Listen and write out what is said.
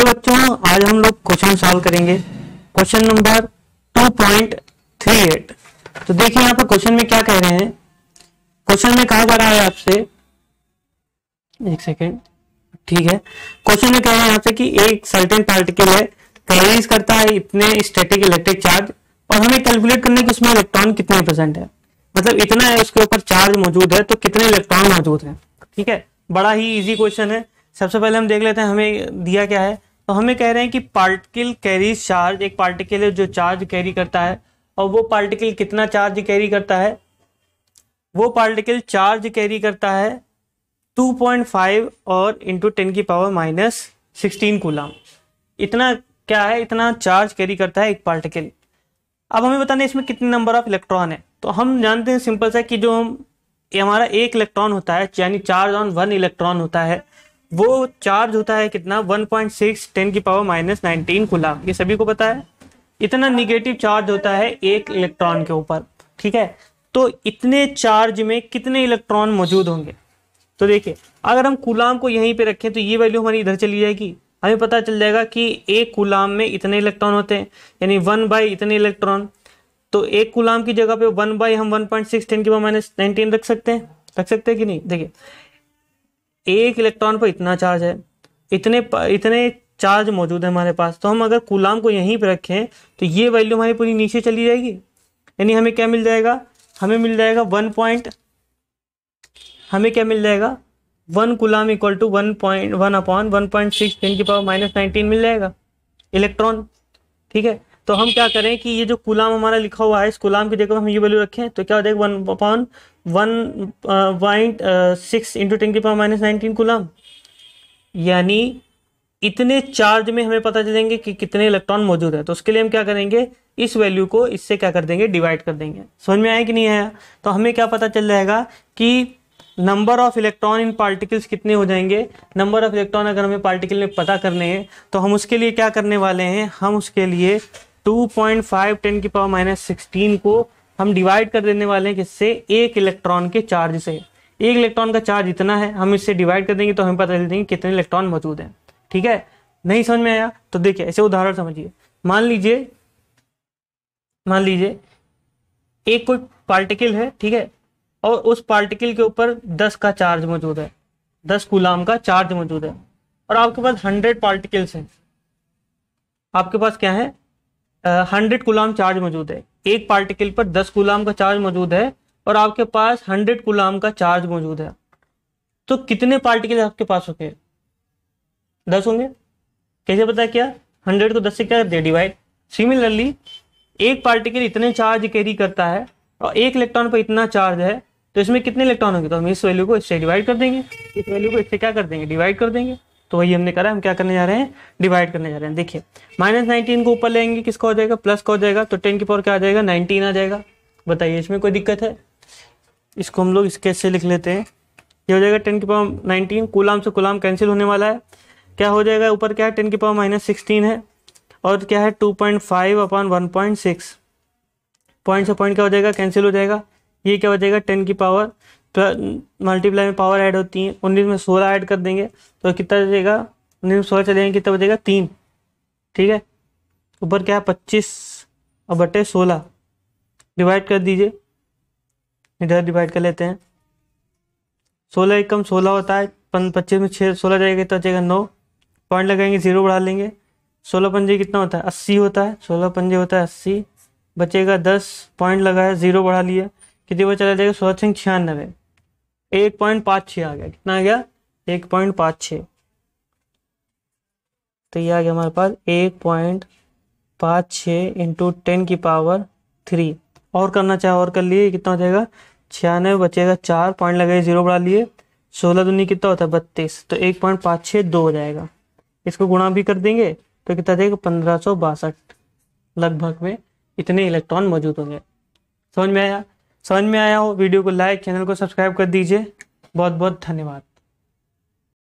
चलिए बच्चों, आज हम लोग क्वेश्चन सॉल्व करेंगे। क्वेश्चन नंबर 2.38 तो देखिए यहाँ पर क्वेश्चन में क्या कह रहे हैं। क्वेश्चन में कहा जा रहा है आपसे, एक सेकेंड ठीक है। क्वेश्चन में कह रहे हैं यहाँ से कि एक सर्टेन पार्टिकल है कैरीज करता है इतने स्टैटिक इलेक्ट्रिक चार्ज और हमें कैलकुलेट करने की उसमें इलेक्ट्रॉन कितने परसेंट है। मतलब इतना है, उसके ऊपर चार्ज मौजूद है तो कितने इलेक्ट्रॉन मौजूद है, ठीक है। बड़ा ही इजी क्वेश्चन है। सबसे पहले हम देख लेते हैं, हमें दिया क्या है? तो हमें कह रहे हैं कि पार्टिकल कैरीज चार्ज एक पार्टिकल है जो चार्ज कैरी करता है, और वो पार्टिकल कितना चार्ज कैरी करता है? वो पार्टिकल चार्ज कैरी करता है 2.5 और इंटू टेन की पावर माइनस सिक्सटीन कूलाम इतना क्या है? इतना चार्ज कैरी करता है एक पार्टिकल अब हमें बताना इसमें कितने नंबर ऑफ़ इलेक्ट्रॉन है। तो हम जानते हैं सिंपल सा कि जो हम हमारा एक इलेक्ट्रॉन होता है, यानी चार्ज ऑन वन इलेक्ट्रॉन होता है। वो चार्ज होता है कितना? 1.6 टेन की पावर माइनस नाइनटीन गुलाम ये सभी को पता है? इतना निगेटिव चार्ज होता है एक इलेक्ट्रॉन के ऊपर, ठीक है? तो इतने चार्ज में कितने इलेक्ट्रॉन मौजूद होंगे? तो देखिए, अगर हम कुलाम को यहीं पे रखें तो ये वैल्यू हमारी इधर चली जाएगी। हमें पता चल जाएगा कि एक कुलाम में इतने इलेक्ट्रॉन होते हैं, यानी वन बाई इतने इलेक्ट्रॉन तो एक कुलाम की जगह पे वन बाई हम वन पॉइंट सिक्स टेन की माइनस नाइनटीन रख सकते हैं? रख सकते हैं कि नहीं? देखिए एक इलेक्ट्रॉन पर इतना चार्ज है, इतने इतने चार्ज मौजूद है हमारे पास तो हम अगर कूलाम को यहीं पर रखें तो ये वैल्यू हमारी पूरी नीचे चली जाएगी। यानी हमें क्या मिल जाएगा? हमें मिल जाएगा वन पॉइंट, हमें क्या मिल जाएगा? One coulomb equal to one point, one upon one point six ten की पावर माइनस नाइनटीन मिल जाएगा इलेक्ट्रॉन, ठीक है? तो हम क्या करें कि ये जो कुलाम हमारा लिखा हुआ है, इस कुलाम की जगह हम ये वैल्यू रखें तो क्या हो जाएगा one upon one point six into ten की पावर माइनस नाइनटीन कुलाम। यानी इतने चार्ज में हमें पता चलेंगे कि कितने इलेक्ट्रॉन मौजूद है। तो उसके लिए हम क्या करेंगे, इस वैल्यू को इससे क्या कर देंगे डिवाइड कर देंगे। समझ में आया कि नहीं आया? तो हमें क्या पता चल जाएगा कि number of electron in particles कितने हो जाएँगे? नंबर ऑफ़ इलेक्ट्रॉन अगर हमें पार्टिकल में पता करने हैं तो हम उसके लिए क्या करने वाले हैं? हम उसके लिए 2.5 टेन की पावर माइनस सिक्सटीन को हम डिवाइड कर देने वाले हैं किससे? एक इलेक्ट्रॉन के चार्ज से। एक इलेक्ट्रॉन का चार्ज इतना है, हम इससे डिवाइड कर देंगे तो हमें पता चल देंगे कितने इलेक्ट्रॉन मौजूद हैं। ठीक है? नहीं समझ में आया? तो देखिए, ऐसे उदाहरण समझिए। मान लीजिए मान लीजिए, एक कोई पार्टिकल है, ठीक है? और उस पार्टिकल के ऊपर दस का चार्ज मौजूद है। दस गुलाम का चार्ज मौजूद है। और आपके पास हंड्रेड पार्टिकल्स हैं। आपके पास क्या है? हंड्रेड गुलाम चार्ज मौजूद है। एक पार्टिकल पर दस गुलाम का चार्ज मौजूद है और आपके पास हंड्रेड गुलाम का चार्ज मौजूद है। तो कितने पार्टिकल आपके पास होंगे? दस होंगे। कैसे पता क्या? हंड्रेड को दस से क्या करते डिवाइड सिमिलरली एक पार्टिकल इतने चार्ज कैरी करता है और एक इलेक्ट्रॉन पर इतना चार्ज है तो इसमें कितने इलेक्ट्रॉन होंगे? तो हम इस वैल्यू को इससे डिवाइड कर देंगे। इस वैल्यू को इससे क्या कर देंगे? डिवाइड कर देंगे। तो वही हमने करा, हम क्या करने जा रहे हैं? डिवाइड करने जा रहे हैं। देखिए माइनस नाइनटीन को ऊपर लेंगे, किसका हो जाएगा? प्लस का हो जाएगा तो टेन की पावर क्या आ जाएगा? नाइनटीन आ जाएगा। बताइए, इसमें कोई दिक्कत है? इसको हम लोग स्केच से लिख लेते हैं। ये हो जाएगा टेन की पावर नाइनटीन कुलाम से कुलाम कैंसिल होने वाला है। क्या हो जाएगा? ऊपर क्या है? टेन की पावर माइनस सिक्सटीन है। और क्या है? Two point five upon one point six point से पॉइंट क्या हो जाएगा? कैंसिल हो जाएगा। ये क्या हो जाएगा? टेन की पावर मल्टीप्लाई में पावर ऐड होती है, उन्नीस में सोलह ऐड कर देंगे तो कितना बचेगा? उन्नीस में सोलह चलेंगे, कितना बचेगा? तीन। ठीक है? ऊपर क्या है? पच्चीस और बटे सोलह। डिवाइड कर दीजिए। इधर डिवाइड कर लेते हैं। सोलह एक कम सोलह होता है पच्चीस में छः सोलह जाएगा, कितना बचेगा? नौ। पॉइंट लगाएँगे ज़ीरो बढ़ा लेंगे। सोलह पंजे कितना होता है? अस्सी होता है। सोलह पंजे होता है अस्सी। बचेगा दस। पॉइंट लगाया ज़ीरो बढ़ा लिया। कितने बार चला जाएगा? सोलह छः छियानबे एक पॉइंट पाँच छः आ गया। कितना आ गया? एक पॉइंट पाँच छः तो ये आ गया हमारे पास एक पॉइंट पाँच छः इंटू टेन की पावर थ्री और करना चाहे और कर लिए कितना हो जाएगा? छियानवे बचेगा, चार पॉइंट लगाए ज़ीरो बढ़ा लिए। सोलह दुनी कितना होता है? बत्तीस। तो एक पॉइंट पाँच छः दो हो जाएगा। इसको गुणा भी कर देंगे तो कितना देगा पंद्रह सौ बासठ। लगभग में इतने इलेक्ट्रॉन मौजूद होंगे। समझ में आया? समझ में आया हो? वीडियो को लाइक, चैनल को सब्सक्राइब कर दीजिए। बहुत बहुत धन्यवाद।